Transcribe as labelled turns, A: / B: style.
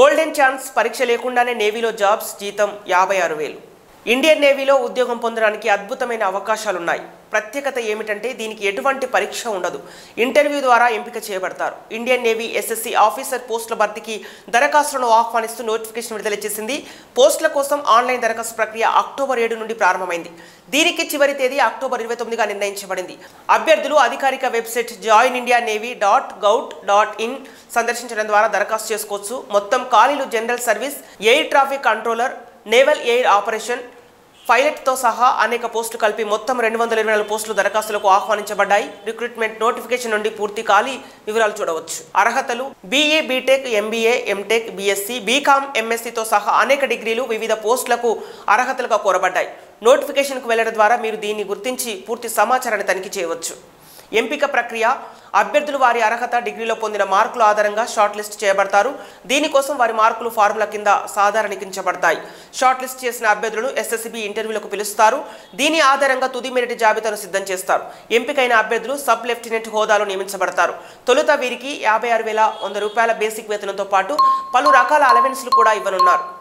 A: Golden chance పరీక్ష లేకుండానే నేవీలో jobs జీతం యాభై ఆరు వేలు. ఇండియన్ నేవీలో ఉద్యోగం పొందడానికి అద్భుతమైన అవకాశాలున్నాయి. ప్రత్యేకత ఏమిటంటే దీనికి ఎటువంటి పరీక్ష ఉండదు. ఇంటర్వ్యూ ద్వారా ఎంపిక చేయబడతారు. ఇండియన్ నేవీ ఎస్ఎస్సీ ఆఫీసర్ పోస్టుల భర్తీకి దరఖాస్తులను ఆహ్వానిస్తూ నోటిఫికేషన్ విడుదల చేసింది. పోస్టుల కోసం ఆన్లైన్ దరఖాస్తు ప్రక్రియ అక్టోబర్ ఏడు నుండి ప్రారంభమైంది. దీనికి చివరి తేదీ అక్టోబర్ ఇరవై తొమ్మిదిగా నిర్ణయించబడింది. అభ్యర్థులు అధికారిక website join India Navy dot gov dot in సందర్శించడం ద్వారా దరఖాస్తు చేసుకోవచ్చు. మొత్తం ఖాళీలు general service air traffic controller naval air operation పైలట్తో సహా అనేక పోస్టులు కలిపి మొత్తం రెండు వందల ఇరవై నాలుగు పోస్టులు దరఖాస్తులకు ఆహ్వానించబడ్డాయి. రిక్రూట్మెంట్ నోటిఫికేషన్ నుండి పూర్తి ఖాళీ వివరాలు చూడవచ్చు. అర్హతలు BA BTech MBA MTech BSc BCom ఎంఎస్సీతో సహా అనేక డిగ్రీలు వివిధ పోస్టులకు అర్హతలుగా కోరబడ్డాయి. నోటిఫికేషన్కు వెళ్ళడం ద్వారా మీరు దీన్ని గుర్తించి పూర్తి సమాచారాన్ని తనిఖీ చేయవచ్చు. ఎంపిక ప్రక్రియ. అభ్యర్థులు వారి అర్హత డిగ్రీలో పొందిన మార్కుల ఆధారంగా షార్ట్ లిస్ట్ చేయబడతారు. దీనికోసం వారి మార్కులు ఫార్ములా కింద సాధారణీకరించబడతాయి. షార్ట్ లిస్ట్ చేసిన అభ్యర్థులను ఎస్ఎస్సిబి ఇంటర్వ్యూలకు పిలుస్తారు. దీని ఆధారంగా తుది మెరిట్ జాబితాను సిద్ధం చేస్తారు. ఎంపికైన అభ్యర్థులు సబ్ లెఫ్టినెంట్ హోదాలో నియమించబడతారు. తొలుత వీరికి యాభై ఆరు వేల వంద రూపాయల బేసిక్ వేతనంతో పాటు పలు రకాల అలవెన్స్లు కూడా ఇవ్వనున్నారు.